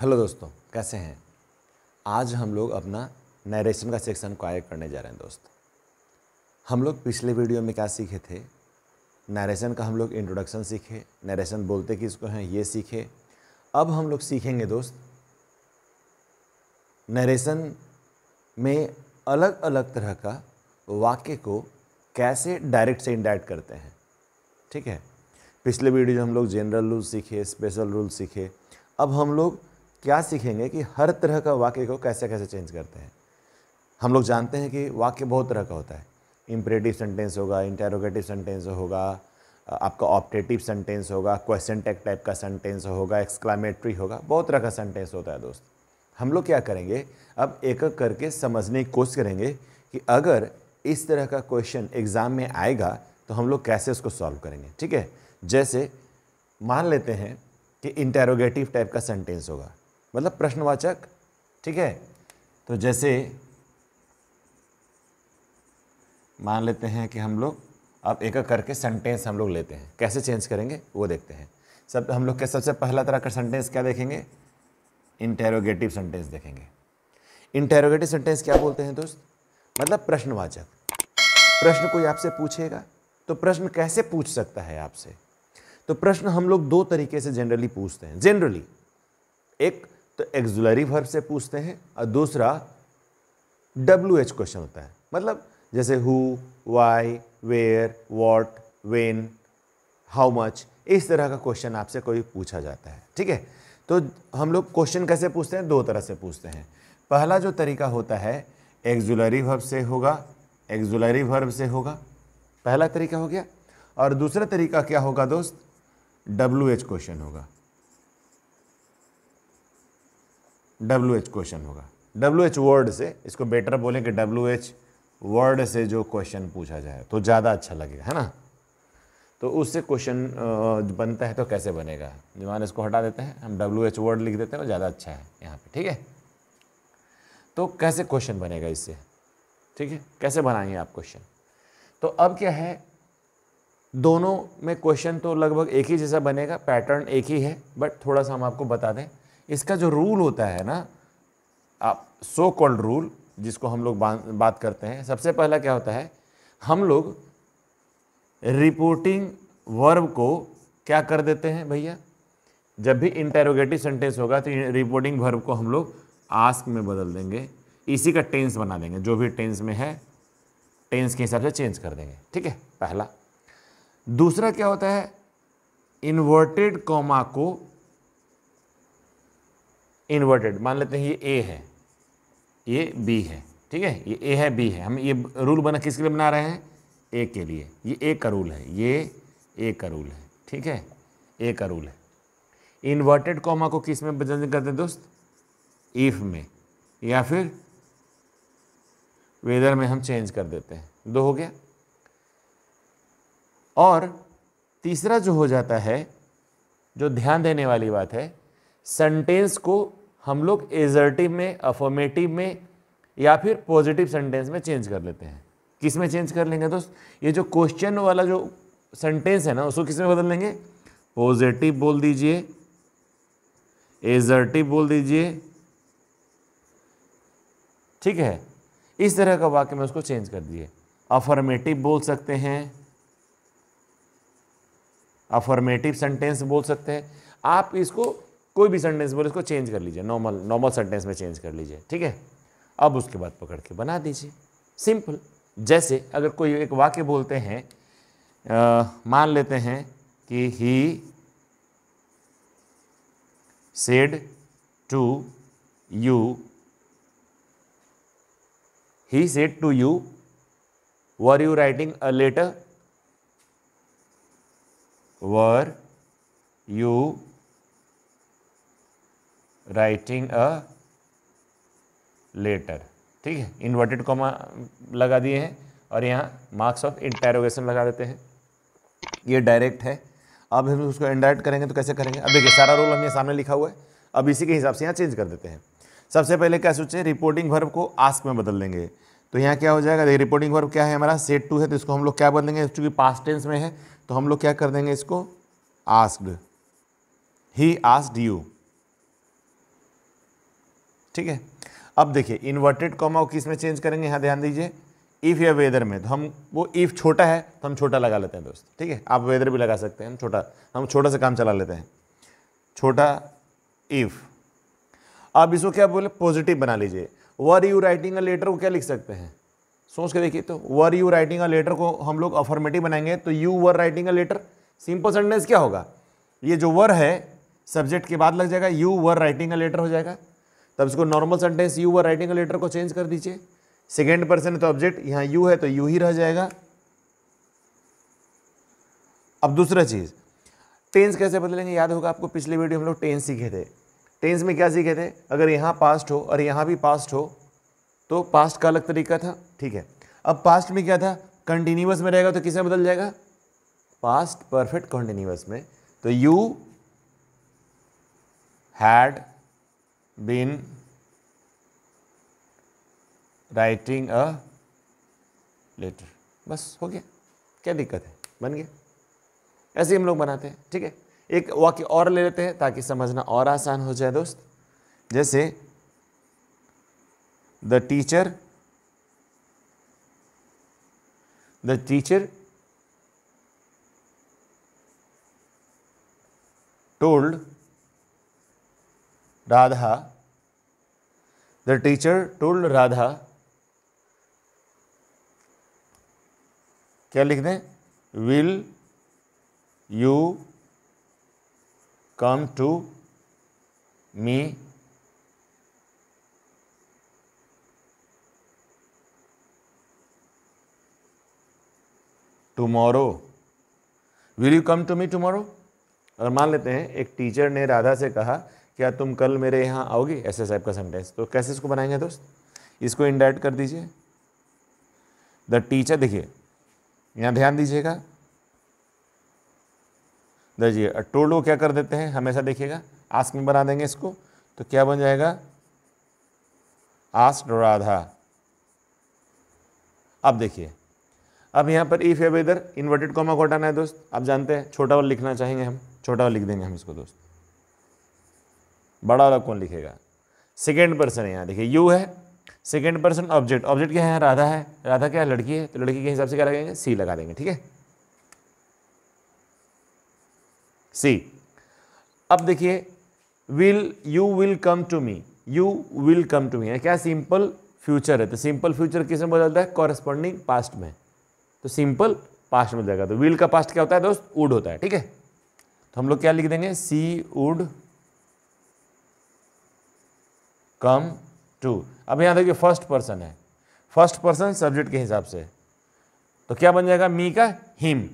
Hello दोस्तों, कैसे हैं? आज हम लोग अपना नरेशन का सेक्शन को आगे करने जा रहे हैं दोस्त। हम लोग पिछले वीडियो में क्या सीखे थे? नरेशन का हम लोग इंट्रोडक्शन सीखे नरेशन बोलते किसको हैं, ये सीखे। अब हम लोग सीखेंगे दोस्त नरेशन में अलग अलग तरह का वाक्य को कैसे डायरेक्ट से इनडायरेक्ट करते हैं। ठीक है? पिछले वीडियो में हम लोग जनरल रूल सीखे स्पेशल रूल सीखे। अब हम लोग क्या सीखेंगे कि हर तरह का वाक्य को कैसे कैसे चेंज करते हैं? हम लोग जानते हैं कि वाक्य बहुत तरह का होता है। इम्परेटिव सेंटेंस होगा इंटेरोगेटिव सेंटेंस होगा, आपका ऑप्टेटिव सेंटेंस होगा क्वेश्चन टैग टाइप का सेंटेंस होगा एक्सक्लामेटरी होगा, बहुत तरह का सेंटेंस होता है दोस्त। हम लोग क्या करेंगे? अब एक एक करके समझने की कोशिश करेंगे कि अगर इस तरह का क्वेश्चन एग्ज़ाम में आएगा तो हम लोग कैसे उसको सॉल्व करेंगे? ठीक है? जैसे मान लेते हैं कि इंटेरोगेटिव टाइप का सेंटेंस होगा। मतलब प्रश्नवाचक, ठीक है? तो जैसे मान लेते हैं कि हम लोग अब एक एक करके सेंटेंस हम लोग लेते हैं। कैसे चेंज करेंगे? वो देखते हैं। सब, हम लोग के सबसे पहला तरह का सेंटेंस क्या देखेंगे? इंटेरोगेटिव सेंटेंस देखेंगे। इंटेरोगेटिव सेंटेंस क्या बोलते हैं दोस्त? मतलब प्रश्नवाचक। प्रश्न कोई आपसे पूछेगा? तो प्रश्न कैसे पूछ सकता है आपसे? तो प्रश्न हम लोग दो तरीके से जनरली पूछते हैं। जनरली एक तो एक्जुलरी वर्ब से पूछते हैं और दूसरा डब्ल्यू एच क्वेश्चन होता है। मतलब जैसे who why where what when how much इस तरह का क्वेश्चन आपसे कोई पूछा जाता है। ठीक है? तो हम लोग क्वेश्चन कैसे पूछते हैं? दो तरह से पूछते हैं। पहला जो तरीका होता है एक्जुलरी वर्ब से होगा एक्जुलरी वर्ब से होगा। पहला तरीका हो गया। और दूसरा तरीका क्या होगा दोस्त? डब्ल्यू एच क्वेश्चन होगा। डब्ल्यू एच क्वेश्चन होगा। डब्ल्यू एच वर्ड से इसको बेटर बोलें कि डब्ल्यू एच वर्ड से जो क्वेश्चन पूछा जाए तो ज़्यादा अच्छा लगेगा, है ना? तो उससे क्वेश्चन बनता है तो कैसे बनेगा? जवान इसको हटा देते हैं, हम डब्ल्यू एच वर्ड लिख देते हैं वो ज़्यादा अच्छा है यहाँ पे, ठीक है? तो कैसे क्वेश्चन बनेगा इससे? ठीक है? कैसे बनाएँगे आप क्वेश्चन तो अब क्या है, दोनों में क्वेश्चन तो लगभग एक ही जैसा बनेगा पैटर्न एक ही है बट थोड़ा सा हम आपको बता दें इसका जो रूल होता है ना, आप सो कॉल्ड रूल जिसको हम लोग बात करते हैं, सबसे पहला क्या होता है? हम लोग रिपोर्टिंग वर्ब को क्या कर देते हैं भैया? जब भी इंटेरोगेटिव सेंटेंस होगा तो रिपोर्टिंग वर्ब को हम लोग आस्क में बदल देंगे। इसी का टेंस बना देंगे। जो भी टेंस में है टेंस के हिसाब से चेंज कर देंगे। ठीक है? पहला। दूसरा क्या होता है? इन्वर्टेड कॉमा को इन्वर्टेड, मान लेते हैं ये ए है, ये बी है, ठीक है? ये ए है बी है। हम ये रूल बना किसके लिए बना रहे हैं? ए के लिए। ये ए का रूल है, ये ए का रूल है, ठीक है? ए का रूल है। इन्वर्टेड कॉमा को किसमें बदल करते हैं दोस्त? इफ़ में, या फिर वेदर में हम चेंज कर देते हैं। दो हो गया। और तीसरा जो हो जाता है, जो ध्यान देने वाली बात है सेंटेंस को हम लोग एजर्टिव में अफॉर्मेटिव में या फिर पॉजिटिव सेंटेंस में चेंज कर लेते हैं। किसमें चेंज कर लेंगे दोस्त? ये जो क्वेश्चन वाला जो सेंटेंस है ना, उसको किसमें बदल लेंगे? पॉजिटिव बोल दीजिए एजर्टिव बोल दीजिए। ठीक है? इस तरह का वाक्य में उसको चेंज कर दिए। अफर्मेटिव बोल सकते हैं। अफर्मेटिव सेंटेंस बोल सकते हैं। आप इसको कोई भी सेंटेंस बोले इसको चेंज कर लीजिए नॉर्मल नॉर्मल सेंटेंस में चेंज कर लीजिए ठीक है? अब उसके बाद पकड़ के बना दीजिए। सिंपल जैसे अगर कोई एक वाक्य बोलते हैं आ, मान लेते हैं कि he said to you he said to you were you writing a letter were you writing a letter ठीक है? इन्वर्टेड कॉमा लगा दिए हैं और यहाँ मार्क्स ऑफ़ इंटेरोगेशन लगा देते हैं। ये डायरेक्ट है। अब हम उसको इनडायरेक्ट करेंगे तो कैसे करेंगे? अब देखिए, सारा रोल हमने सामने लिखा हुआ है। अब इसी के हिसाब से यहाँ चेंज कर देते हैं। सबसे पहले क्या सोचे? रिपोर्टिंग वर्ब को आस्क में बदल देंगे तो यहाँ क्या हो जाएगा? देखिए रिपोर्टिंग वर्ब क्या है हमारा? सेट टू है तो इसको हम लोग क्या बदलेंगे? चूँकि पास्ट टेंस में है तो हम लोग क्या कर देंगे इसको? आस्क्ड ही आस्क्ड यू ठीक है? अब देखिए इन्वर्टेड कॉमा को किसमें चेंज करेंगे? यहाँ ध्यान दीजिए। इफ़ या वेदर में। तो हम, वो इफ़ छोटा है तो हम छोटा लगा लेते हैं दोस्त। ठीक है? आप वेदर भी लगा सकते हैं। छोटा, हम छोटा सा काम चला लेते हैं। छोटा इफ़ आप इसको क्या बोले? पॉजिटिव बना लीजिए। Were you writing a letter को क्या लिख सकते हैं? सोच के देखिए। तो were you writing a letter को हम लोग अफॉर्मेटिव बनाएँगे। तो you were writing a letter simple sentence क्या होगा? ये जो वर है सब्जेक्ट के बाद लग जाएगा। You were writing a letter हो जाएगा। तब इसको normal sentence you were writing letter को चेंज कर दीजिए। सेकेंड पर्सन है तो ऑब्जेक्ट यहाँ यू है तो यू ही रह जाएगा। अब दूसरा चीज़ टेंस कैसे बदलेंगे? याद होगा आपको पिछले वीडियो हम लोग टेंस सीखे थे। टेंस में क्या सीखे थे? अगर यहाँ पास्ट हो और यहाँ भी पास्ट हो तो पास्ट का अलग तरीका था, ठीक है। अब पास्ट में क्या था? कंटिन्यूस में रहेगा तो किस बदल जाएगा? पास्ट परफेक्ट कंटिन्यूस में। तो you had been writing a letter बस, हो गया। क्या दिक्कत है? बन गया। ऐसे ही हम लोग बनाते हैं, ठीक है? एक वाक्य और ले लेते हैं ताकि समझना और आसान हो जाए दोस्त। जैसे the teacher the teacher told Radha. The teacher told Radha. क्या लिख दें? Will you come to me tomorrow will you come to me tomorrow अगर मान लेते हैं, एक टीचर ने राधा से कहा क्या तुम कल मेरे यहाँ आओगी? ऐसे टाइप का सेंटेंस तो कैसे इसको बनाएँगे दोस्त? इसको इंडाइट कर दीजिए। द टीचर देखिए, यहाँ ध्यान दीजिएगा। दीजिए टोल्ड को क्या कर देते हैं? हमेशा देखिएगा। आस्क में बना देंगे इसको। तो क्या बन जाएगा? आस्क राधा अब देखिए। अब यहाँ पर इफ़ या वेदर इन्वर्टेड कॉमा को हटाना है दोस्त। आप जानते हैं, छोटा वाला लिखना चाहेंगे हम। छोटा वाला लिख देंगे हम इसको दोस्त। बड़ा वाला कौन लिखेगा? सेकेंड पर्सन है यहाँ, देखिए यू है। सेकेंड पर्सन ऑब्जेक्ट ऑब्जेक्ट क्या है? राधा है। राधा क्या है? लड़की है। तो लड़की के हिसाब से क्या लगाएँगे? सी लगा देंगे, ठीक है? सी अब देखिए will you will come to me you will come to me क्या? सिंपल फ्यूचर है। तो सिंपल फ्यूचर किसमें बदलता है? कॉरेस्पॉन्डिंग पास्ट में। तो सिंपल पास्ट में जाएगा। तो विल का पास्ट क्या होता है दोस्त? वुड होता है, ठीक है? तो हम लोग क्या लिख देंगे? She would come to. अब यहाँ देखिए फ़र्स्ट पर्सन है। फ़र्स्ट पर्सन सब्जेक्ट के हिसाब से। तो क्या बन जाएगा? मी का हिम।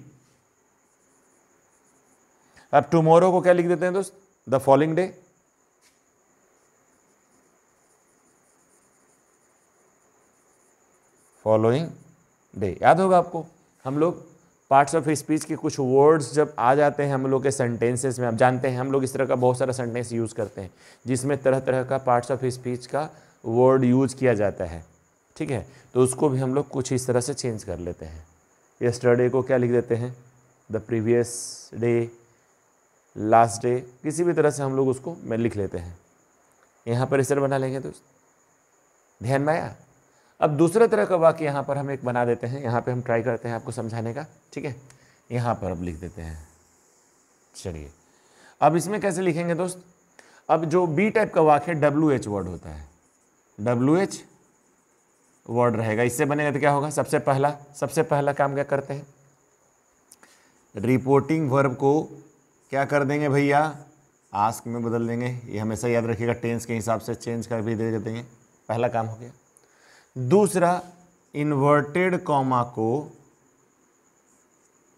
अब टुमोरो को क्या लिख देते हैं दोस्त? The following day following day याद होगा आपको? हम लोग पार्ट्स ऑफ़ स्पीच के कुछ वर्ड्स जब आ जाते हैं हम लोग के सेंटेंसेस में, आप जानते हैं, हम लोग इस तरह का बहुत सारा सेंटेंस यूज़ करते हैं, जिसमें तरह तरह का पार्ट्स ऑफ़ स्पीच का वर्ड यूज़ किया जाता है, ठीक है? तो उसको भी हम लोग कुछ इस तरह से चेंज कर लेते हैं। यस्टरडे को क्या लिख देते हैं? The previous day last day किसी भी तरह से हम लोग उसको मैं लिख लेते हैं। यहाँ पर इस तरह बना लेंगे दोस्त। ध्यान में आया? अब दूसरे तरह का वाक्य यहाँ पर हम एक बना देते हैं, यहाँ पे हम ट्राई करते हैं आपको समझाने का, ठीक है? यहाँ पर अब लिख देते हैं। चलिए, अब इसमें कैसे लिखेंगे दोस्त? अब जो बी टाइप का वाक्य है डब्ल्यू एच वर्ड होता है डब्ल्यू एच वर्ड रहेगा। इससे बनेगा तो क्या होगा? सबसे पहला सबसे पहला काम क्या करते हैं? रिपोर्टिंग वर्ब को क्या कर देंगे भैया? आस्क में बदल देंगे। ये हमेशा याद रखिएगा टेंस के हिसाब से चेंज कर भी दे देंगे पहला काम हो गया। दूसरा इन्वर्टेड कॉमा को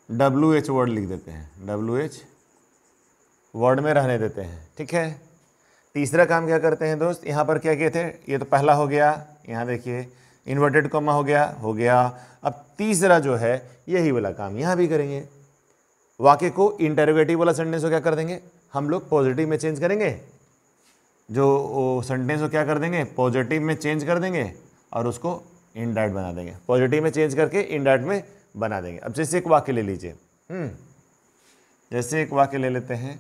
डब्ल्यू एच वर्ड लिख देते हैं। डब्ल्यू एच वर्ड में रहने देते हैं। ठीक है? तीसरा काम क्या करते हैं दोस्त? यहाँ पर क्या किए थे? ये तो पहला हो गया। यहाँ देखिए इन्वर्टेड कॉमा हो गया हो गया। अब तीसरा जो है, यही वाला काम यहाँ भी करेंगे। वाक्य को इंटरोगेटिव वाला सेंटेंस को क्या कर देंगे? हम लोग पॉजिटिव में चेंज करेंगे। जो सेंटेंस को क्या कर देंगे? पॉजिटिव में चेंज कर देंगे। और उसको इनडाइट बना देंगे। पॉजिटिव में चेंज करके इनडाइट में बना देंगे। अब जैसे एक वाक्य ले लीजिए। हम्म, जैसे एक वाक्य ले लेते हैं।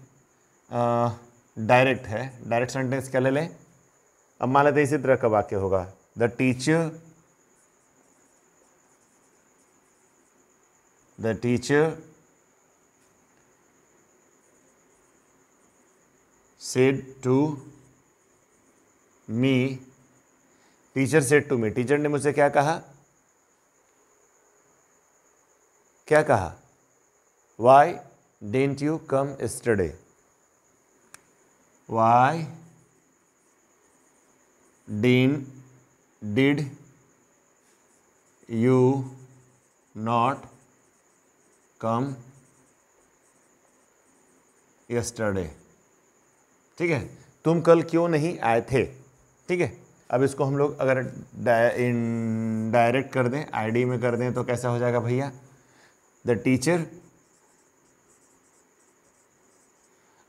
डायरेक्ट है। डायरेक्ट सेंटेंस क्या ले लें? अब मान लेते इसी तरह का वाक्य होगा। The teacher the teacher said to me teacher said to me. Teacher ने मुझसे क्या कहा? क्या कहा? Why didn't you come yesterday why didn't did you not come yesterday ठीक है? तुम कल क्यों नहीं आए थे? ठीक है? अब इसको हम लोग अगर डायरेक्ट कर दें आईडी में कर दें तो कैसा हो जाएगा भैया? द टीचर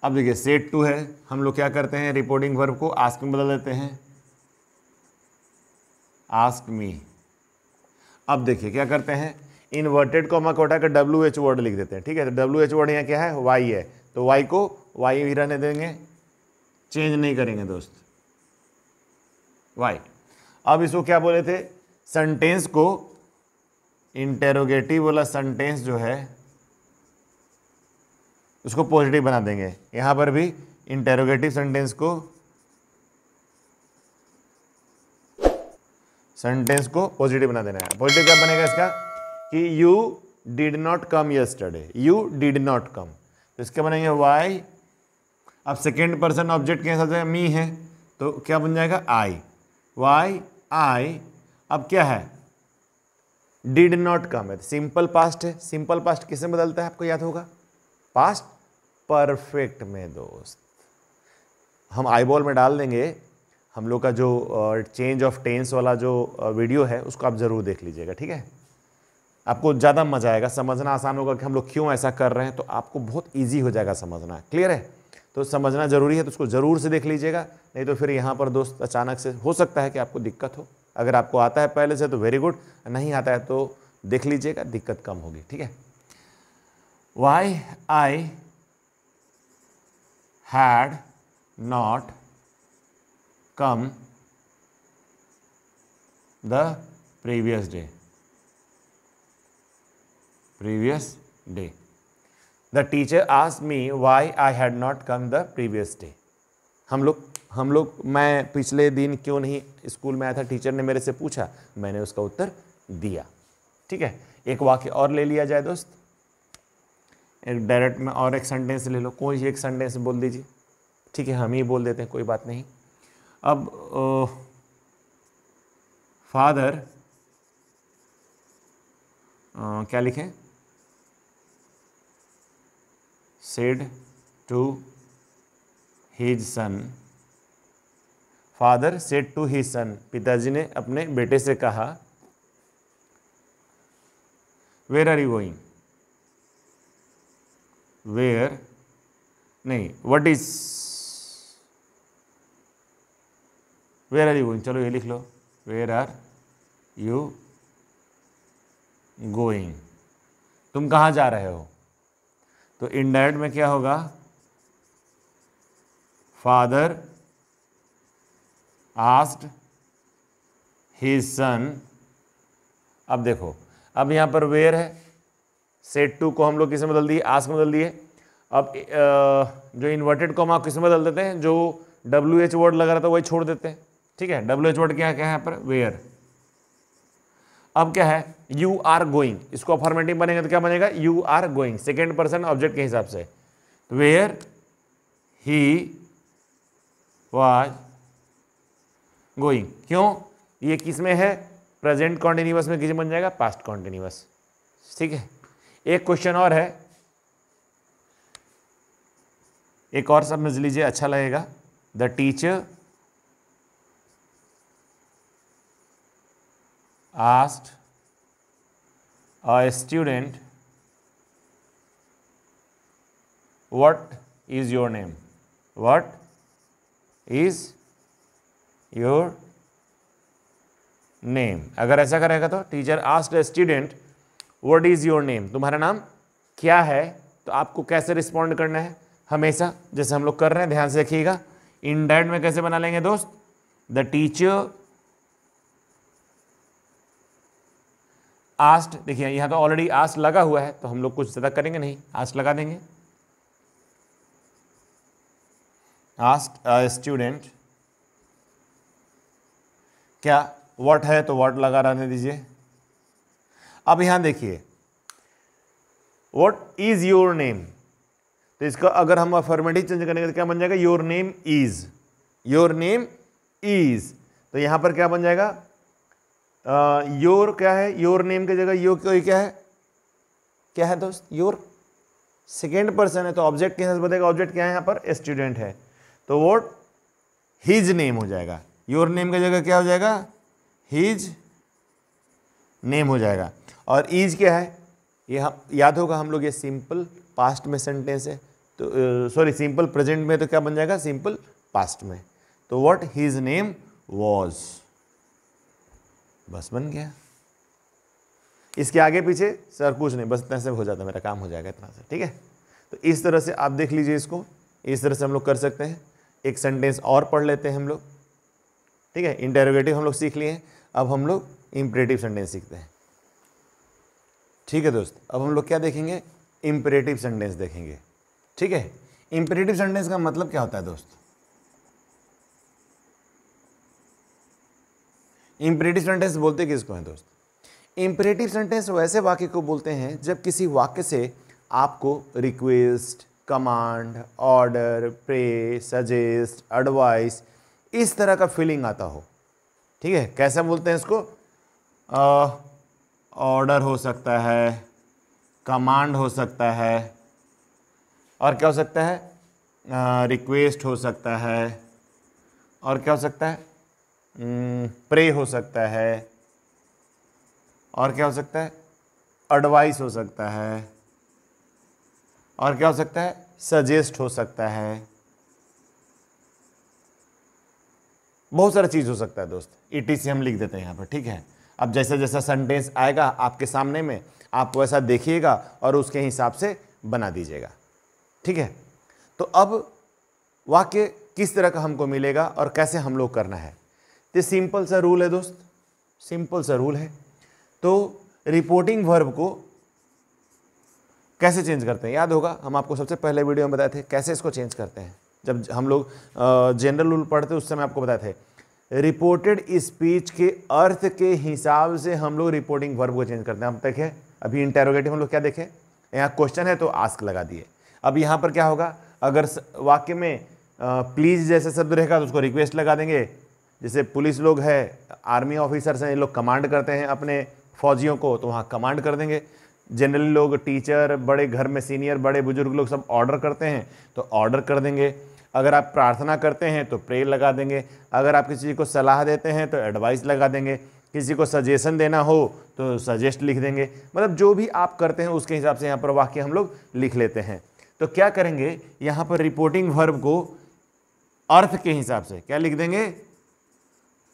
अब देखिए सेट टू है। हम लोग क्या करते हैं? रिपोर्टिंग वर्ब को आस्क में बदल देते हैं। आस्क मी अब देखिए, क्या करते हैं? इनवर्टेड को कोटा का डब्ल्यू एच वर्ड लिख देते हैं, ठीक है? तो डब्ल्यू एच वर्ड यहाँ क्या है? वाई है। तो वाई को वाई भी रहने देंगे। चेंज नहीं करेंगे, दोस्त। वाई अब इसको क्या बोले थे? सेंटेंस को इंटेरोगेटिव वाला सेंटेंस जो है, उसको पॉजिटिव बना देंगे। यहाँ पर भी इंटेरोगेटिव सेंटेंस को सेंटेंस को पॉजिटिव बना देना है। पॉजिटिव क्या बनेगा इसका? कि you did not come yesterday you did not come तो इसके बनेंगे वाई अब सेकेंड पर्सन ऑब्जेक्ट के हिसाब से मी है तो क्या बन जाएगा? आई वाई आई अब क्या है? डिड नॉट कम है सिंपल पास्ट है. सिंपल पास्ट किसे बदलता है? आपको याद होगा? पास्ट परफेक्ट में दोस्त। हम आई बॉल में डाल देंगे। हम लोग का जो चेंज ऑफ़ टेंस वाला जो वीडियो है, उसको आप ज़रूर देख लीजिएगा, ठीक है? आपको ज़्यादा मज़ा आएगा। समझना आसान होगा कि हम लोग क्यों ऐसा कर रहे हैं तो आपको बहुत ईजी हो जाएगा समझना। क्लियर है? तो समझना ज़रूरी है तो उसको ज़रूर से देख लीजिएगा। नहीं तो फिर यहाँ पर दोस्त अचानक से, हो सकता है कि आपको दिक्कत हो। अगर आपको आता है पहले से तो वेरी गुड नहीं आता है तो देख लीजिएगा, दिक्कत कम होगी, ठीक है? Why I had not come the previous day previous day the teacher आज me why I had not come the previous day हम लोग हम लोग मैं पिछले दिन क्यों नहीं स्कूल में आया था? टीचर ने मेरे से पूछा। मैंने उसका उत्तर दिया। ठीक है? एक वाक्य और ले लिया जाए दोस्त। एक डायरेक्ट में और एक सेंटेंस ले लो। कोई एक सेंटेंस बोल दीजिए। ठीक है? हम ही बोल देते हैं कोई बात नहीं। अब ओ, फादर क्या लिखें? Said to his son. Father said to his son पिताजी ने अपने बेटे से कहा where are you going where नहीं what is where are you going चलो ये लिख लो। वेर आर यू गोइंग तुम कहाँ जा रहे हो? तो इनडायरेक्ट में क्या होगा? फादर आस्ट ही सन अब देखो, अब यहाँ पर वेयर है? सेट टू को हम लोग किसे बदल दिए? आस्क बदल दिए। अब जो इन्वर्टेड को हम आप किसे बदल देते हैं? जो डब्ल्यू एच वर्ड लगा रहा था वही छोड़ देते हैं। ठीक है? डब्ल्यू एच वर्ड क्या क्या है यहाँ पर? वेयर अब क्या है? यू आर गोइंग इसको अफॉर्मेटिव बनेगा तो क्या बनेगा? You are going second person object के हिसाब से. वेयर ही वाज गोइंग क्यों? ये किसमें है? प्रेजेंट कॉन्टिन्यूस में किसी बन जाएगा? पास्ट कॉन्टिन्यूस ठीक है? एक क्वेश्चन और है. एक और समझ लीजिए अच्छा लगेगा. The teacher asked a student, what is your name? What is your name अगर ऐसा करेगा तो teacher asked student what is your name तुम्हारा नाम क्या है? तो आपको कैसे रिस्पॉन्ड करना है? हमेशा जैसे हम लोग कर रहे हैं, ध्यान से देखिएगा। इंडायरेक्ट में कैसे बना लेंगे दोस्त? द टीचर आस्ट, देखिए, यहाँ तो ऑलरेडी आस्ट लगा हुआ है तो हम लोग कुछ ज़्यादा करेंगे नहीं, आस्ट लगा देंगे। आस्ट स्टूडेंट क्या वॉट है तो वॉट लगा रहने दीजिए। अब यहाँ देखिए वॉट इज़ योर नेम तो इसका अगर हम अफर्मेटिव चेंज करेंगे तो क्या बन जाएगा? Your name is your name is तो यहाँ पर क्या बन जाएगा? योर क्या है? योर नेम की जगह यो क्या है? क्या है दोस्त? योर। सेकेंड पर्सन है तो ऑब्जेक्ट के साथ बताएगा ऑब्जेक्ट क्या है यहाँ पर? स्टूडेंट है। तो वोट हिज नेम हो जाएगा। योर नेम की जगह क्या हो जाएगा? हिज नेम हो जाएगा। और ईज क्या है? ये हम, याद होगा हम लोग ये सिंपल पास्ट में सेंटेंस है। तो सॉरी सिंपल प्रेजेंट में तो क्या बन जाएगा? सिंपल पास्ट में। तो व्हाट हिज नेम वॉज़ बस बन गया। इसके आगे पीछे सर कुछ नहीं, बस इतना से हो जाता, मेरा काम हो जाएगा इतना से, ठीक है? तो इस तरह से आप देख लीजिए इसको, इस तरह से हम लोग कर सकते हैं। एक सेंटेंस और पढ़ लेते हैं हम लोग, ठीक है? इंटेरोगेटिव हम लोग सीख लिए हैं। अब हम लोग इम्परेटिव सेंटेंस सीखते हैं। ठीक है दोस्त, अब हम लोग क्या देखेंगे? इम्परेटिव सेंटेंस देखेंगे। ठीक है? इम्परेटिव सेंटेंस का मतलब क्या होता है दोस्त? इम्परेटिव सेंटेंस बोलते किसको हैं दोस्त? इम्परेटिव सेंटेंस वैसे वाक्य को बोलते हैं जब किसी वाक्य से आपको request command order pray suggest advice इस तरह का फीलिंग आता हो। ठीक है? कैसे बोलते हैं इसको? ऑर्डर हो सकता है कमांड हो सकता है, और क्या हो सकता है? रिक्वेस्ट हो सकता है, और क्या हो सकता है? प्रे हो सकता है। और क्या हो सकता है? एडवाइस हो सकता है। और क्या हो सकता है? सजेस्ट हो सकता है। बहुत सारा चीज़ हो सकता है, दोस्त। ई से हम लिख देते हैं यहाँ पर, ठीक है? अब जैसा जैसा सेंटेंस आएगा, आपके सामने में आप वैसा देखिएगा और उसके हिसाब से बना दीजिएगा, ठीक है? तो अब वाक्य किस तरह का हमको मिलेगा और कैसे हम लोग करना है? तो सिंपल सा रूल है दोस्त। सिंपल सा रूल है तो रिपोर्टिंग वर्ब को कैसे चेंज करते हैं? याद होगा, हम आपको सबसे पहले वीडियो में बताए थे कैसे इसको चेंज करते हैं। जब हम लोग जनरल रूल पढ़ते उस समय आपको बताए थे। रिपोर्टेड स्पीच के अर्थ के हिसाब से हम लोग रिपोर्टिंग वर्ब को चेंज करते हैं। अब देखें अभी इंटेरोगेटिव हम लोग क्या देखें? यहाँ क्वेश्चन है तो आस्क लगा दिए। अब यहाँ पर क्या होगा? अगर वाक्य में प्लीज़ जैसे शब्द रहेगा तो उसको रिक्वेस्ट लगा देंगे। जैसे पुलिस लोग है, आर्मी ऑफिसर्स हैं, ये लोग कमांड करते हैं अपने फौजियों को तो वहाँ कमांड कर देंगे। जनरली लोग टीचर, बड़े घर में सीनियर, बड़े बुज़ुर्ग लोग सब ऑर्डर करते हैं तो ऑर्डर कर देंगे। अगर आप प्रार्थना करते हैं तो प्रे लगा देंगे। अगर आप किसी को सलाह देते हैं तो एडवाइस लगा देंगे। किसी को सजेशन देना हो तो सजेस्ट लिख देंगे। मतलब जो भी आप करते हैं, उसके हिसाब से यहाँ पर वाक्य हम लोग लिख लेते हैं। तो क्या करेंगे, यहाँ पर रिपोर्टिंग वर्ब को अर्थ के हिसाब से क्या लिख देंगे?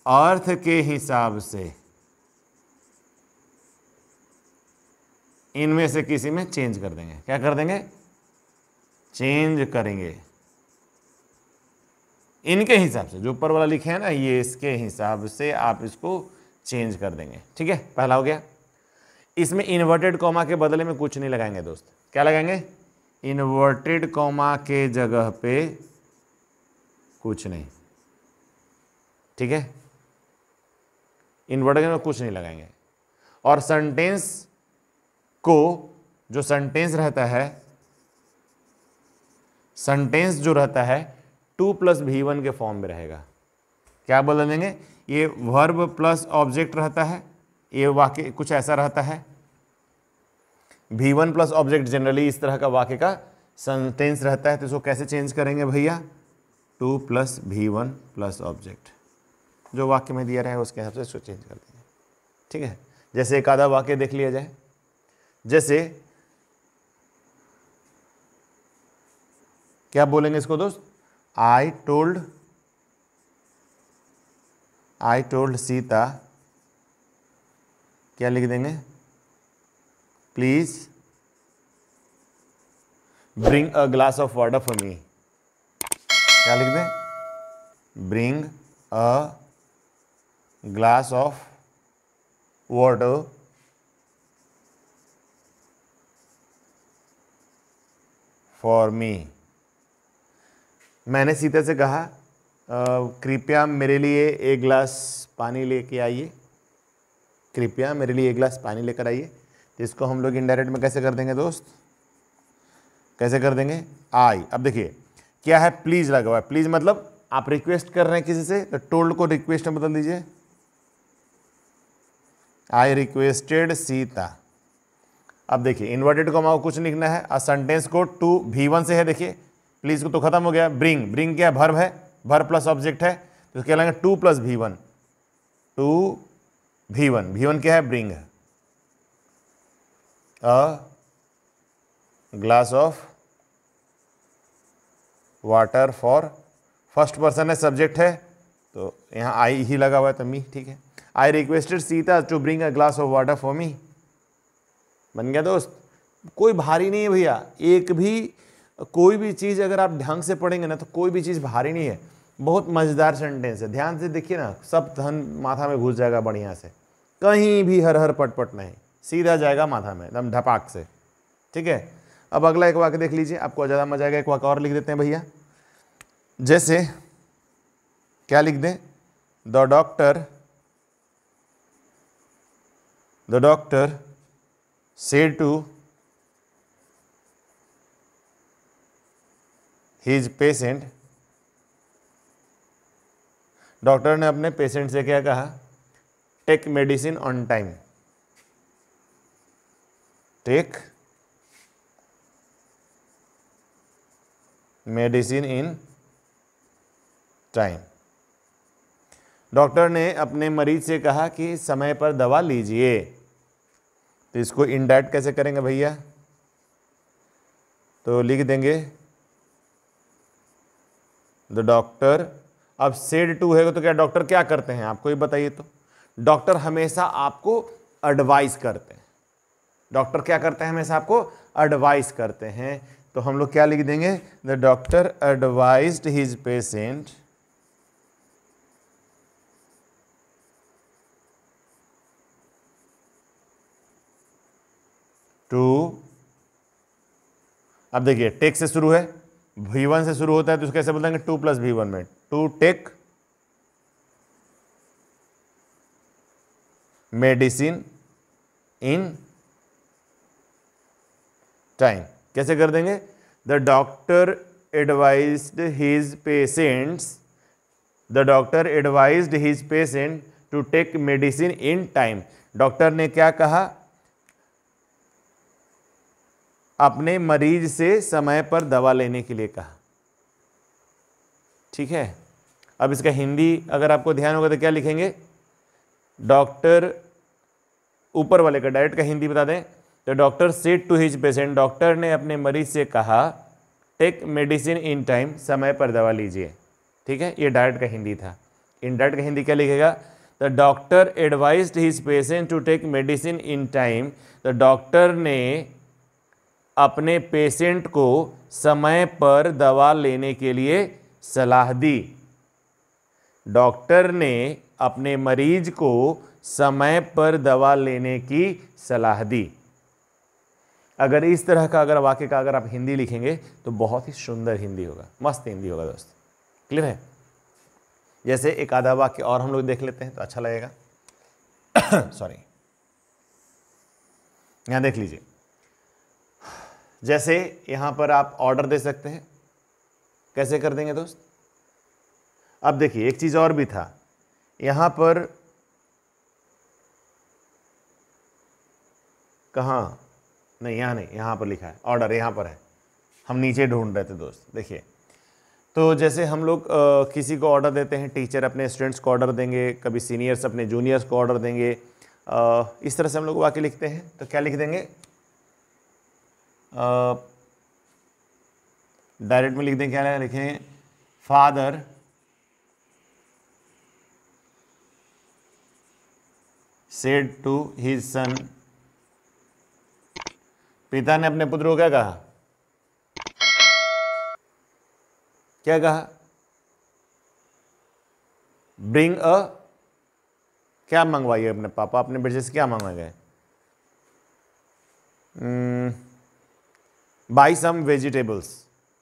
अर्थ के हिसाब से, इनमें से किसी में चेंज कर देंगे। क्या कर देंगे? चेंज करेंगे। इनके हिसाब से, जो ऊपर वाला लिखे है ना, ये इसके हिसाब से आप इसको चेंज कर देंगे। ठीक है? पहला हो गया। इसमें इन्वर्टेड कॉमा के बदले में कुछ नहीं लगाएँगे दोस्त। क्या लगाएँगे? इन्वर्टेड कॉमा के जगह पे कुछ नहीं। ठीक है? इन्वर्टर में कुछ नहीं लगाएँगे। और सेंटेंस को जो सेंटेंस रहता है सेंटेंस जो रहता है टू प्लस भी वन के फॉर्म में रहेगा। क्या बोल देंगे? ये वर्ब प्लस ऑब्जेक्ट रहता है, ये वाक्य कुछ ऐसा रहता है। भी वन प्लस ऑब्जेक्ट जनरली इस तरह का वाक्य का सेंटेंस रहता है तो इसको कैसे चेंज करेंगे भैया? Two plus V one plus object जो वाक्य में दिया रहा है उसके हिसाब से इसको चेंज कर देंगे। ठीक है? जैसे एक आधा वाक्य देख लिया जाए। जैसे, क्या बोलेंगे इसको दोस्त? I told I told Sita, क्या लिख देंगे? Please bring a glass of water for me क्या लिख दें? Bring a glass of water. For me मैंने सीता से कहा कृपया मेरे लिए एक गिलास पानी लेके आइए। कृपया मेरे लिए एक गिलास पानी लेकर आइए। इसको हम लोग इनडायरेक्ट में कैसे कर देंगे दोस्त? कैसे कर देंगे? आई अब देखिए, क्या है? प्लीज़ लगा हुआ है प्लीज़ मतलब आप रिक्वेस्ट कर रहे हैं किसी से तो टोल्ड को रिक्वेस्ट में बदल दीजिए। आई रिक्वेस्टेड सीता अब देखिए इन्वर्टेड को कुछ लिखना है और सेंटेंस को टू भी वन से है, देखिए। प्लीज़ को तो खत्म हो गया ब्रिंग ब्रिंग क्या भर्व है भर प्लस ऑब्जेक्ट है। तो क्या लेंगे two plus V one two V one V one क्या है? ब्रिंग है। A glass of water for first person है सब्जेक्ट है। तो यहाँ आई ही लगा हुआ है तो मी ठीक है। I requested Sita to bring a glass of water for me बन गया दोस्त। कोई भारी नहीं है भैया। एक भी, कोई भी चीज़ अगर आप ढंग से पढ़ेंगे ना तो कोई भी चीज़ भारी नहीं है। बहुत मज़ेदार सेंटेंस है। ध्यान से देखिए ना, सब धन माथा में घुस जाएगा बढ़िया से। कहीं भी हर हर पटपट नहीं। सीधा जाएगा माथा में, एकदम ढपाक से। ठीक है? अब अगला एक वाक्य देख लीजिए। आपको ज़्यादा मज़ा आएगा। एक वाक्य और लिख देते हैं भैया। जैसे, क्या लिख दें? The doctor the doctor said to his patient doctor ने अपने पेशेंट से क्या कहा? Take medicine on time take medicine in time doctor ने अपने मरीज़ से कहा कि समय पर दवा लीजिए। तो इसको इनडायरेक्ट कैसे करेंगे भैया? तो लिख देंगे। द डॉक्टर अब सेड टू है तो क्या डॉक्टर क्या करते हैं? आपको ये बताइए तो। डॉक्टर हमेशा आपको एडवाइस करते हैं। डॉक्टर क्या करते हैं? हमेशा आपको एडवाइस करते हैं। तो हम लोग क्या लिख देंगे? The doctor advised his patient to. अब देखिए, टेक से शुरू है वी वन से शुरू होता है तो कैसे बोलेंगे टू प्लस वी वन में। To take, medicine in time. कैसे कर देंगे? The doctor advise his patients, the doctor advise his patient to take medicine in time. Doctor ने क्या कहा? अपने मरीज़ से समय पर दवा लेने के लिए कहा। ठीक है? अब इसका हिंदी अगर आपको ध्यान होगा तो क्या लिखेंगे? डॉक्टर ऊपर वाले का डायरेक्ट का हिंदी बता दें। तो doctor said to his patient, doctor ने अपने मरीज़ से कहा, टेक मेडिसिन इन टाइम, समय पर दवा लीजिए। ठीक है? ये डायरेक्ट का हिंदी था। इन डायरेक्ट का हिंदी क्या लिखेगा? The doctor advise his patient to take medicine in time. The doctor ने अपने पेशेंट को समय पर दवा लेने के लिए सलाह दी। डॉक्टर ने अपने मरीज़ को समय पर दवा लेने की सलाह दी। अगर इस तरह का अगर वाक्य का अगर आप हिंदी लिखेंगे तो बहुत ही सुंदर हिंदी होगा। मस्त हिंदी होगा दोस्त। क्लियर है? जैसे एक आधा वाक्य और हम लोग देख लेते हैं तो अच्छा लगेगा। सॉरी यहाँ देख लीजिए। जैसे यहाँ पर आप ऑर्डर दे सकते हैं। कैसे कर देंगे दोस्त? अब देखिए एक चीज़ और भी था। यहाँ पर कहाँ? नहीं यहाँ नहीं यहाँ पर लिखा है। ऑर्डर यहाँ पर है। हम नीचे ढूंढ रहे थे दोस्त देखिए। तो जैसे हम लोग किसी को ऑर्डर देते हैं टीचर अपने स्टूडेंट्स को ऑर्डर देंगे कभी सीनियर्स अपने जूनियर्स को ऑर्डर देंगे। आ, इस तरह से हम लोग वाक्य लिखते हैं। तो क्या लिख देंगे? डायरेक्ट में लिख दें, क्या लिखें father said to his son पिता ने अपने पुत्र को क्या कहा? क्या कहा? ब्रिंग अ क्या मंगवाइए अपने पापा? अपने बेटे से क्या मंगवा गए buy some vegetables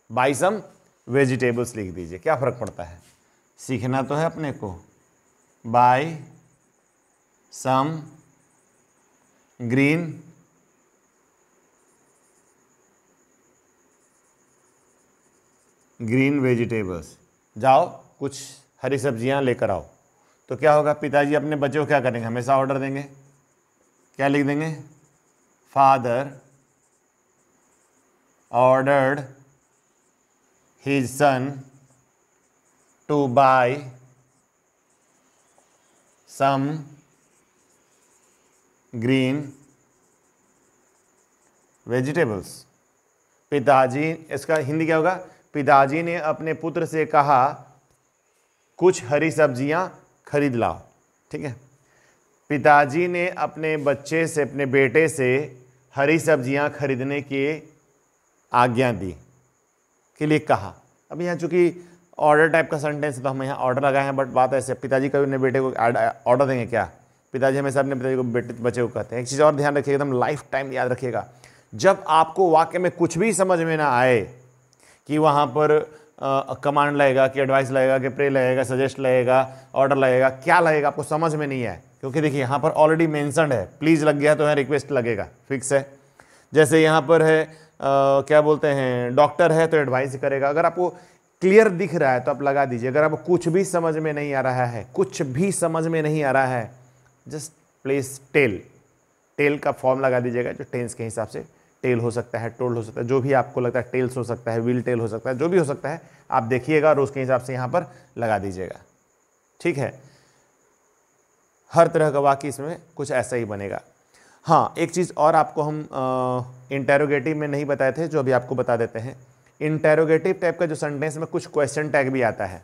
buy some vegetables लिख दीजिए। क्या फ़र्क पड़ता है? सीखना तो है अपने को। Buy some green green vegetables जाओ, कुछ हरी सब्ज़ियाँ लेकर आओ। तो क्या होगा? पिताजी अपने बच्चों को क्या करेंगे? हमेशा ऑर्डर देंगे। क्या लिख देंगे? Father ordered his son to buy some green vegetables. पिताजी, इसका हिंदी क्या होगा? पिताजी ने अपने पुत्र से कहा, कुछ हरी सब्ज़ियाँ खरीद लाओ। ठीक है? पिताजी ने अपने बच्चे से, अपने बेटे से हरी सब्ज़ियाँ खरीदने की आज्ञा दी, के लिए कहा। अब यहाँ चूँकि ऑर्डर टाइप का सेंटेंस तो हम यहाँ ऑर्डर लगाए हैं बट बात ऐसे, पिताजी कभी अपने बेटे को ऑर्डर देंगे क्या? पिताजी हमेशा अपने पिताजी को बेटे, बच्चे को कहते हैं। एक चीज़ और ध्यान रखिएगा, एकदम लाइफ टाइम याद रखिएगा। जब आपको वाक्य में कुछ भी समझ में ना आए, कि वहाँ पर कमांड लगेगा, कि एडवाइस लगेगा, कि प्रे लगेगा सजेस्ट लगेगा ऑर्डर लगेगा, क्या लगेगा, आपको समझ में नहीं आए। क्योंकि देखिए, यहाँ पर ऑलरेडी मैंसनड है प्लीज़ लग गया तो यहाँ रिक्वेस्ट लगेगा फिक्स है। जैसे यहाँ पर है क्या बोलते हैं, डॉक्टर है तो एडवाइस करेगा। अगर आपको क्लियर दिख रहा है तो आप लगा दीजिए। अगर आपको कुछ भी समझ में नहीं आ रहा है, कुछ भी समझ में नहीं आ रहा है जस्ट प्लेस टेल टेल का फॉर्म लगा दीजिएगा जो टेंस के हिसाब से टेल हो सकता है टोल हो सकता है, जो भी आपको लगता है टेल्स हो सकता है विल टेल हो सकता है, जो भी हो सकता है, आप देखिएगा और उसके हिसाब से यहाँ पर लगा दीजिएगा। ठीक है? हर तरह का वाक्य इसमें कुछ ऐसा ही बनेगा। हाँ एक चीज़ और आपको हम इंटेरोगेटिव में नहीं बताए थे, जो अभी आपको बता देते हैं। इंटेरोगेटिव टाइप का जो सेंटेंस में कुछ क्वेश्चन टैग भी आता है।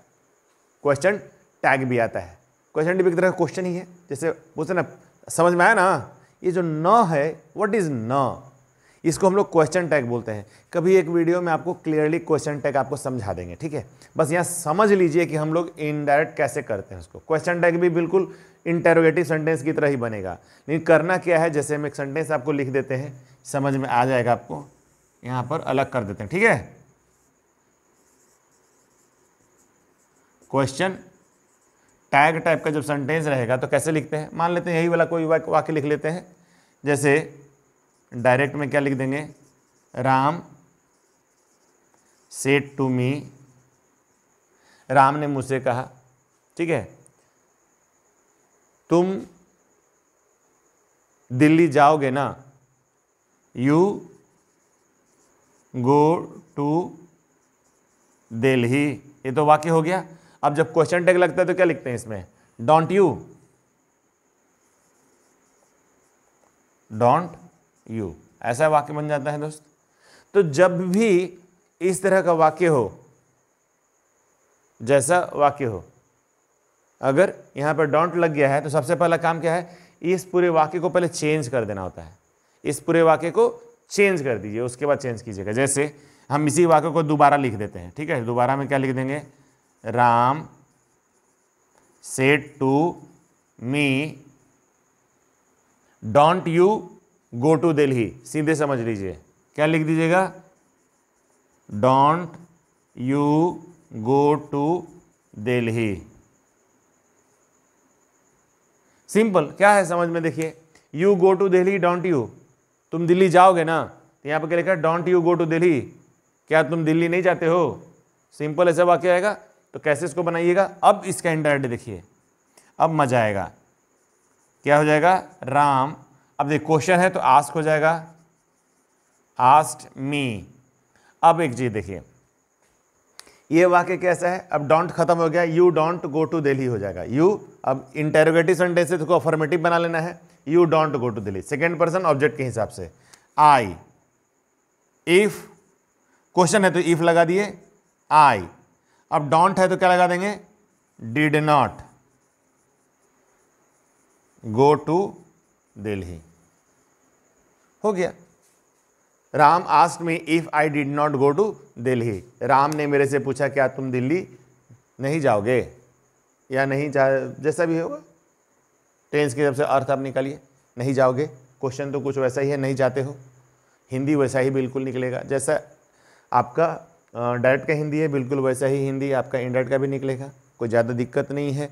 क्वेश्चन टैग भी आता है। क्वेश्चन टैग एक तरह का क्वेश्चन ही है। जैसे बोलते ना, समझ में आया ना? ये जो न है व्हाट इज़ न? इसको हम लोग क्वेश्चन टैग बोलते हैं। कभी एक वीडियो में आपको क्लियरली क्वेश्चन टैग आपको समझा देंगे, ठीक है? बस यहाँ समझ लीजिए कि हम लोग इनडायरेक्ट कैसे करते हैं उसको। क्वेश्चन टैग भी बिल्कुल इंटेरोगेटिव सेंटेंस की तरह ही बनेगा। लेकिन करना क्या है? जैसे हम एक सेंटेंस आपको लिख देते हैं, समझ में आ जाएगा आपको। यहाँ पर अलग कर देते हैं, ठीक है? क्वेश्चन टैग टाइप का जब सेंटेंस रहेगा तो कैसे लिखते हैं? मान लेते हैं, यही वाला कोई वाक्य लिख लेते हैं। जैसे डायरेक्ट में क्या लिख देंगे? Ram said to me Ram ने मुझसे कहा, ठीक है? तुम दिल्ली जाओगे ना यू गो टू दिल्ली। ये तो वाक्य हो गया। अब जब क्वेश्चन टैग लगता है तो क्या लिखते हैं इसमें? डोंट यू डोंट यू ऐसा वाक्य बन जाता है दोस्त। तो जब भी इस तरह का वाक्य हो, जैसा वाक्य हो अगर यहाँ पर डोंट लग गया है तो सबसे पहला काम क्या है? इस पूरे वाक्य को पहले चेंज कर देना होता है। इस पूरे वाक्य को चेंज कर दीजिए, उसके बाद चेंज कीजिएगा। जैसे हम इसी वाक्य को दोबारा लिख देते हैं, ठीक है? दोबारा में क्या लिख देंगे? Ram said to me don't you go to Delhi सीधे समझ लीजिए। क्या लिख दीजिएगा? Don't you go to Delhi simple, क्या है समझ में देखिए। You go to Delhi don't you तुम दिल्ली जाओगे ना तो यहाँ पर क्या लिखा don't you go to Delhi क्या तुम दिल्ली नहीं जाते हो? सिंपल ऐसा वाक्य आएगा तो कैसे इसको बनाइएगा? अब इसका इंडायरेक्ट देखिए। अब मज़ा आएगा। क्या हो जाएगा? राम। अब देख क्वेश्चन है तो आस्क हो जाएगा। आस्ट मी अब एक चीज़ देखिए। ये वाक्य कैसा है? अब डोंट खत्म हो गया। You don't go to Delhi हो जाएगा। यू अब इंटेरोगेटिव सेंटेंस है तो अफर्मेटिव बना लेना है। You don't go to Delhi second person object के हिसाब से। आई इफ़ क्वेश्चन है तो इफ़ लगा दिए। आई अब डोंट है तो क्या लगा देंगे? Did not go to Delhi हो गया। Ram asked me if I did not go to Delhi Ram ने मेरे से पूछा, क्या तुम दिल्ली नहीं जाओगे? या नहीं जा, जैसा भी होगा। टेंस की तरफ़ से अर्थ आप निकालिए। नहीं जाओगे क्वेश्चन तो कुछ वैसा ही है, नहीं जाते हो। हिंदी वैसा ही बिल्कुल निकलेगा। जैसा आपका डायरेक्ट का हिंदी है, बिल्कुल वैसा ही हिंदी, आपका इनडायरेक्ट का भी निकलेगा। कोई ज़्यादा दिक्कत नहीं है।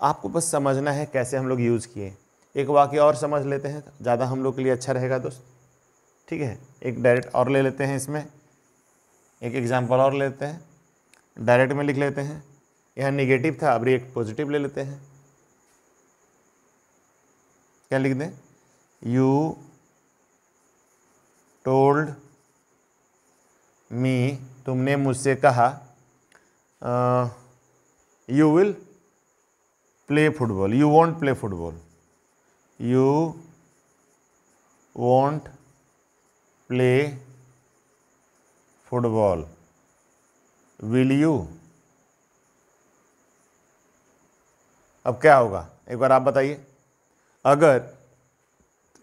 आपको बस समझना है कैसे हम लोग यूज़ किए। एक वाक्य और समझ लेते हैं, ज़्यादा हम लोग के लिए अच्छा रहेगा दोस्त। ठीक है? एक डायरेक्ट और ले लेते हैं इसमें। एक एग्ज़ाम्पल और लेते हैं। डायरेक्ट में लिख लेते हैं। यहाँ निगेटिव था, अब एक पॉजिटिव ले लेते हैं। क्या लिख दें? यू टोल्ड मी तुमने मुझसे कहा you will play football you won't play football you won't play football will you अब क्या होगा? एक बार आप बताइए। अगर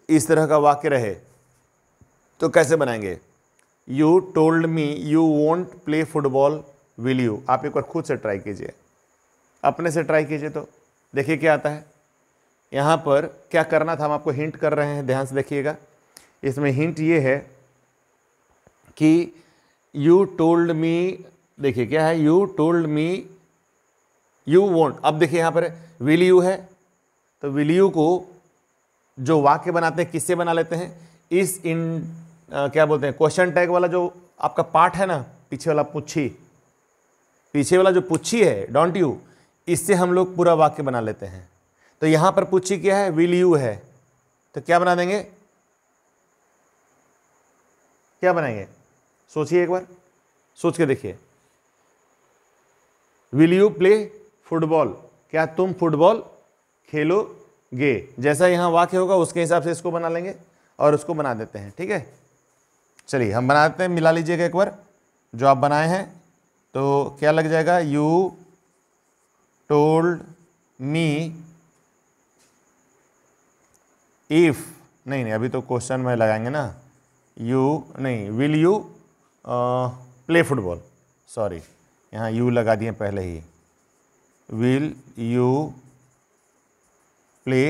इस तरह का वाक्य रहे तो कैसे बनाएँगे? You told me you won't play football will you आप एक बार खुद से ट्राई कीजिए। अपने से ट्राई कीजिए तो। देखिए क्या आता है। यहाँ पर क्या करना था, हम आपको हिंट कर रहे हैं, ध्यान से देखिएगा। इसमें हिंट ये है कि यू टोल्ड मी देखिए क्या है you told me you won't अब देखिए यहाँ पर विल यू है? तो विल यू को जो वाक्य बनाते हैं किससे बना लेते हैं? इस इन आ, क्या बोलते हैं क्वेश्चन टैग वाला जो आपका पार्ट है ना पीछे वाला पुच्छी। पीछे वाला जो पुच्छी है डोंट यू इससे हम लोग पूरा वाक्य बना लेते हैं। तो यहाँ पर पुच्छी क्या है? विल यू है। तो क्या बना देंगे? क्या बनाएँगे? सोचिए एक बार। सोच के देखिए। Will you play football. क्या तुम फुटबॉल खेलोगे? जैसा यहाँ वाक्य होगा, उसके हिसाब से इसको बना लेंगे और उसको बना देते हैं, ठीक है? चलिए, हम बनाते हैं, मिला लीजिएगा एक बार, जो आप बनाए हैं। तो क्या लग जाएगा? यू टोल्ड मी इफ़ नहीं नहीं, अभी तो क्वेश्चन में लगाएँगे ना। यू नहीं will you play football sorry यहाँ यू लगा दिए पहले ही। विल यू प्ले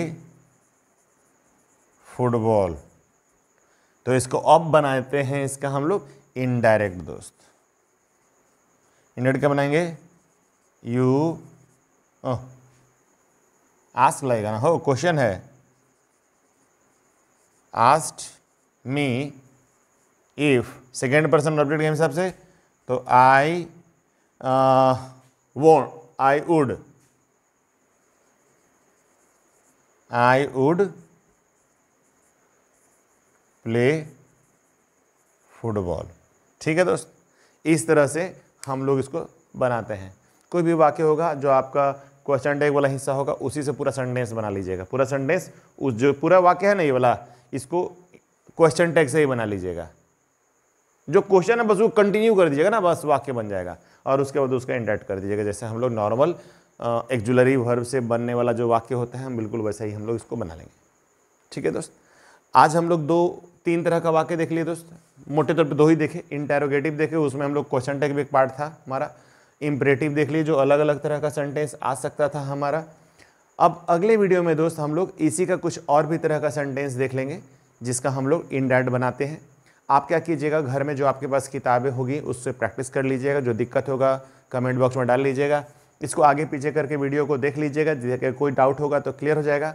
फुटबॉल तो इसको अब बनाते हैं इसका हम लोग इनडायरेक्ट दोस्त। इनडायरेक्ट क्या बनाएँगे? यू आस्क लगेगा ना। हो क्वेश्चन है। Asked me if second person object के हिसाब से तो I won't I would I would play football ठीक है दोस्त? इस तरह से हम लोग इसको बनाते हैं। कोई भी वाक्य होगा जो आपका क्वेश्चन टैग वाला हिस्सा होगा, उसी से पूरा सेंटेंस बना लीजिएगा। पूरा सेंटेंस उस जो पूरा वाक्य है ना ये वाला, इसको क्वेश्चन टैग से ही बना लीजिएगा। जो क्वेश्चन है, बस वो कंटिन्यू कर दीजिएगा ना, बस वाक्य बन जाएगा। और उसके बाद उसका इंडाइट कर दीजिएगा। जैसे हम लोग नॉर्मल एक्जुलरी वर्ब से बनने वाला जो वाक्य होता है, हम बिल्कुल वैसा ही हम लोग इसको बना लेंगे। ठीक है दोस्त? आज हम लोग दो, तीन तरह का वाक्य देख लिए दोस्त। मोटे तौर पर दो ही देखे। इंटेरोगेटिव देखे, उसमें हम लोग क्वेश्चन टैग भी एक पार्ट था हमारा। इम्परेटिव देख लिए, जो अलग अलग तरह का सेंटेंस आ सकता था हमारा। अब अगले वीडियो में दोस्त, हम लोग इसी का कुछ और भी तरह का सेंटेंस देख लेंगे, जिसका हम लोग इनडायरेक्ट बनाते हैं। आप क्या कीजिएगा? घर में जो आपके पास किताबें होगी, उससे प्रैक्टिस कर लीजिएगा। जो दिक्कत होगा कमेंट बॉक्स में डाल लीजिएगा। इसको आगे पीछे करके वीडियो को देख लीजिएगा। जिसके कोई डाउट होगा तो क्लियर हो जाएगा।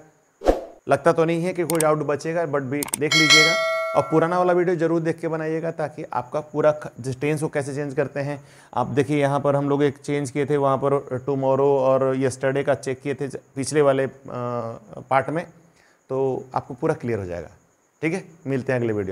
लगता तो नहीं है कि कोई डाउट बचेगा बट भी देख लीजिएगा। और पुराना वाला वीडियो ज़रूर देख के बनाइएगा, ताकि आपका पूरा टेंस को कैसे चेंज करते हैं। आप देखिए, यहाँ पर हम लोग एक चेंज किए थे, वहाँ पर टुमारो और यस्टरडे का चेक किए थे पिछले वाले पार्ट में। तो आपको पूरा क्लियर हो जाएगा। ठीक है? मिलते हैं अगले वीडियो